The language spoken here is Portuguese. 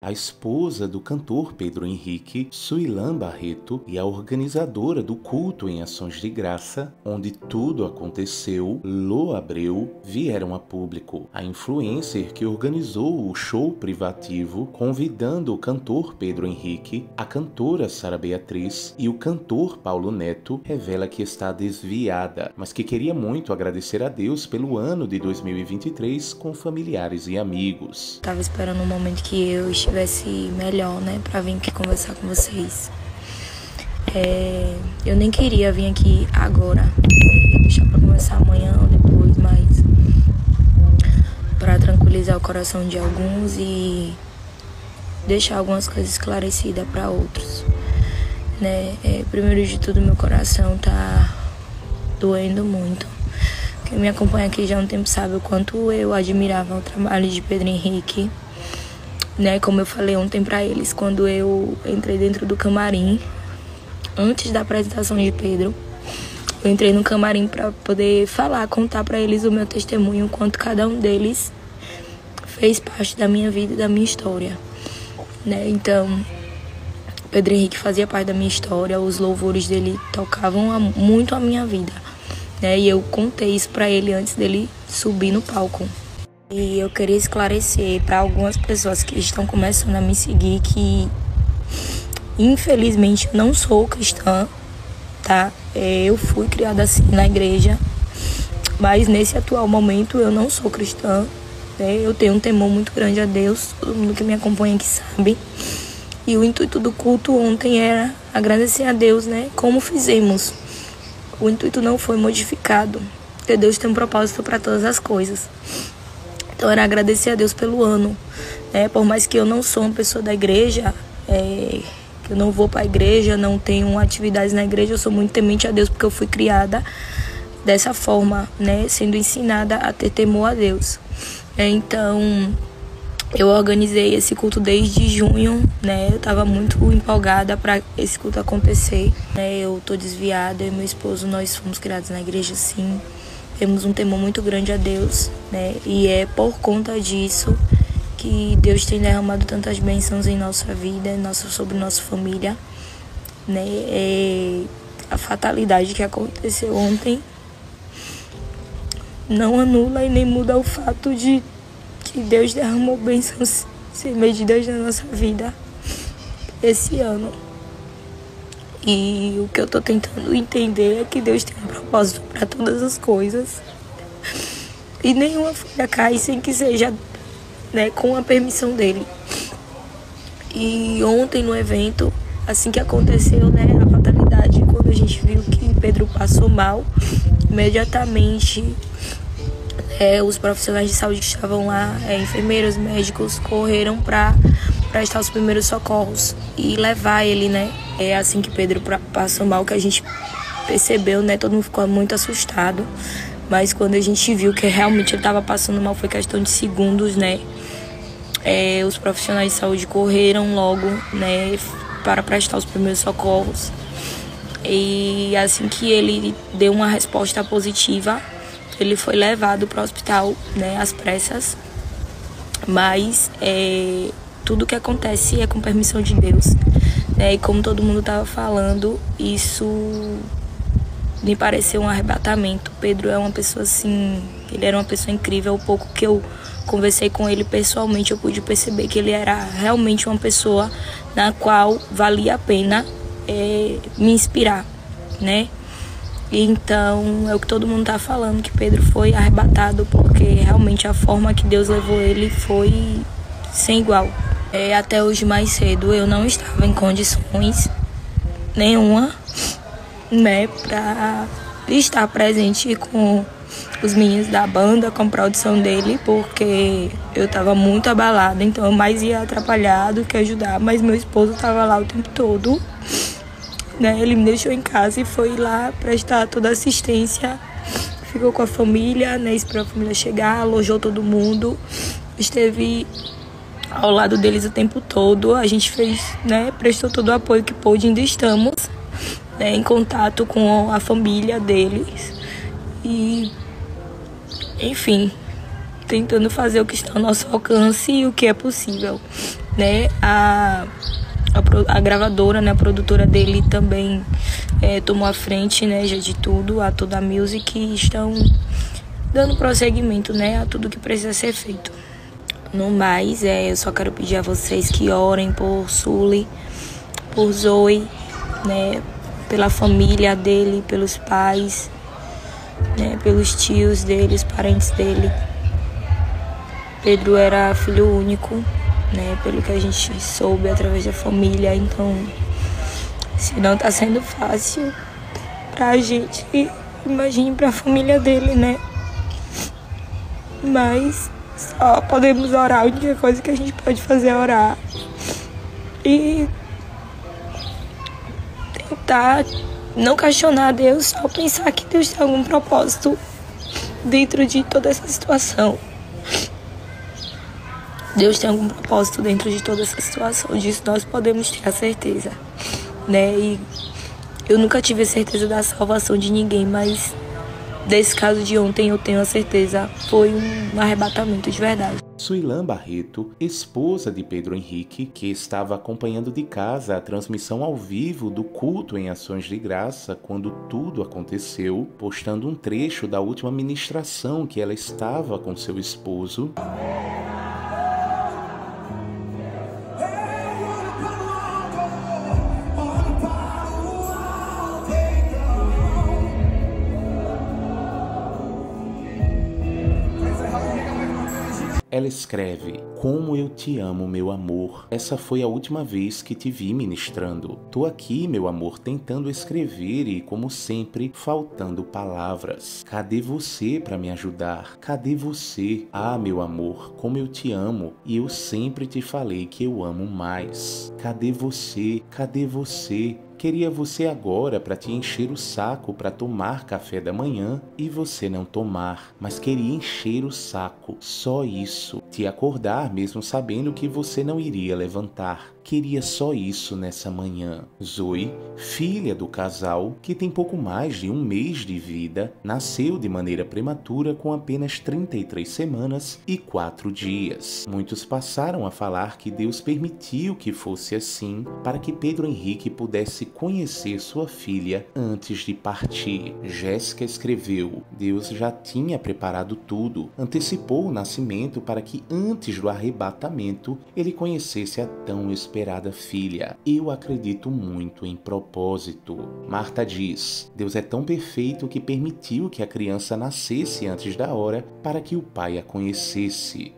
a esposa do cantor Pedro Henrique, Suilan Barreto, e a organizadora do culto em ações de graça, onde tudo aconteceu, Lô Abreu, vieram a público. A influencer que organizou o show privativo, convidando o cantor Pedro Henrique, a cantora Sara Beatriz e o cantor Paulo Neto, revela que está desviada, mas que queria muito agradecer a Deus pelo ano de 2023 com familiares e amigos. Tava esperando um momento que eu estivesse melhor, né, para vir aqui conversar com vocês. É, eu nem queria vir aqui agora, é, deixar para conversar amanhã ou depois, mas para tranquilizar o coração de alguns e deixar algumas coisas esclarecidas para outros, né? É, primeiro de tudo, meu coração tá doendo muito. Quem me acompanha aqui já há um tempo sabe o quanto eu admirava o trabalho de Pedro Henrique né? Como eu falei ontem para eles, quando eu entrei dentro do camarim, antes da apresentação de Pedro, eu entrei no camarim para poder falar, contar para eles o meu testemunho, quanto cada um deles fez parte da minha vida e da minha história, né? Então, Pedro Henrique fazia parte da minha história, os louvores dele tocavam muito a minha vida, né? E eu contei isso para ele antes dele subir no palco. E eu queria esclarecer para algumas pessoas que estão começando a me seguir que infelizmente eu não sou cristã, tá? É, eu fui criada assim na igreja, mas nesse atual momento eu não sou cristã. Né? Eu tenho um temor muito grande a Deus, todo mundo que me acompanha aqui sabe. E o intuito do culto ontem era agradecer a Deus, né? Como fizemos. O intuito não foi modificado, porque Deus tem um propósito para todas as coisas. Então era agradecer a Deus pelo ano. Né? Por mais que eu não sou uma pessoa da igreja, é, que eu não vou para a igreja, não tenho atividades na igreja, eu sou muito temente a Deus porque eu fui criada dessa forma, né? Sendo ensinada a ter temor a Deus. É, então eu organizei esse culto desde junho, né? Eu estava muito empolgada para esse culto acontecer. Né? Eu tô desviada, eu e meu esposo, nós fomos criados na igreja, sim temos um temor muito grande a Deus, né? E é por conta disso que Deus tem derramado tantas bênçãos em nossa vida, nossa, sobre nossa família, né? É a fatalidade que aconteceu ontem não anula e nem muda o fato de que Deus derramou bênçãos sem medidas na nossa vida esse ano. E o que eu tô tentando entender é que Deus tem um propósito para todas as coisas. E nenhuma folha cai sem que seja né, com a permissão dele. E ontem no evento, assim que aconteceu né, a fatalidade, quando a gente viu que Pedro passou mal, imediatamente é, os profissionais de saúde que estavam lá, é, enfermeiros, médicos, correram para prestar os primeiros socorros e levar ele, né? É assim que Pedro passou mal que a gente percebeu, né? Todo mundo ficou muito assustado. Mas quando a gente viu que realmente ele estava passando mal, foi questão de segundos, né? É, os profissionais de saúde correram logo, né? Para prestar os primeiros socorros. E assim que ele deu uma resposta positiva, ele foi levado para o hospital, né? Às pressas. Mas é, tudo que acontece é com permissão de Deus. Né? E como todo mundo estava falando, isso me pareceu um arrebatamento. Pedro é uma pessoa assim, ele era uma pessoa incrível. O pouco que eu conversei com ele pessoalmente, eu pude perceber que ele era realmente uma pessoa na qual valia a pena é, me inspirar, né? Então é o que todo mundo tá falando que Pedro foi arrebatado porque realmente a forma que Deus levou ele foi sem igual. É, até hoje mais cedo eu não estava em condições nenhuma, né, para estar presente com os meninos da banda, com a produção dele, porque eu estava muito abalada, então eu mais ia atrapalhar do que ajudar, mas meu esposo estava lá o tempo todo, né, ele me deixou em casa e foi lá prestar toda a assistência, ficou com a família, né, esperou a família chegar, alojou todo mundo, esteve ao lado deles o tempo todo. A gente fez, né, prestou todo o apoio que pôde, ainda estamos né, em contato com a família deles. E, enfim, tentando fazer o que está ao nosso alcance e o que é possível, né? A, a, a gravadora, né, a produtora dele também é, tomou a frente, né, já de tudo, a toda a music e estão dando prosseguimento, né, a tudo que precisa ser feito. No mais, é, eu só quero pedir a vocês que orem por Sully, por Zoe, né, pela família dele, pelos pais, né, pelos tios dele, os parentes dele. Pedro era filho único, né, pelo que a gente soube através da família, então se não tá sendo fácil pra gente, imagine pra família dele, né? Mas só podemos orar, a única coisa que a gente pode fazer é orar. E tentar não questionar Deus, só pensar que Deus tem algum propósito dentro de toda essa situação. Deus tem algum propósito dentro de toda essa situação, disso nós podemos ter a certeza né? E eu nunca tive a certeza da salvação de ninguém, mas desse caso de ontem eu tenho a certeza. Foi um arrebatamento de verdade. Suilan Barreto, esposa de Pedro Henrique, que estava acompanhando de casa a transmissão ao vivo do culto em ações de graça quando tudo aconteceu, postando um trecho da última ministração que ela estava com seu esposo. Ela escreve: Como eu te amo, meu amor. Essa foi a última vez que te vi ministrando. Tô aqui, meu amor, tentando escrever e, como sempre, faltando palavras. Cadê você para me ajudar? Cadê você? Ah, meu amor, como eu te amo e eu sempre te falei que eu amo mais. Cadê você? Cadê você? Queria você agora para te encher o saco para tomar café da manhã e você não tomar, mas queria encher o saco, só isso. Te acordar mesmo sabendo que você não iria levantar queria só isso nessa manhã. Zoe, filha do casal, que tem pouco mais de um mês de vida, nasceu de maneira prematura com apenas 33 semanas e 4 dias. Muitos passaram a falar que Deus permitiu que fosse assim para que Pedro Henrique pudesse conhecer sua filha antes de partir. Jéssica escreveu: Deus já tinha preparado tudo, antecipou o nascimento para que antes do arrebatamento ele conhecesse a tão esperada filha. Eu acredito muito em propósito. Marta diz: Deus é tão perfeito que permitiu que a criança nascesse antes da hora para que o pai a conhecesse.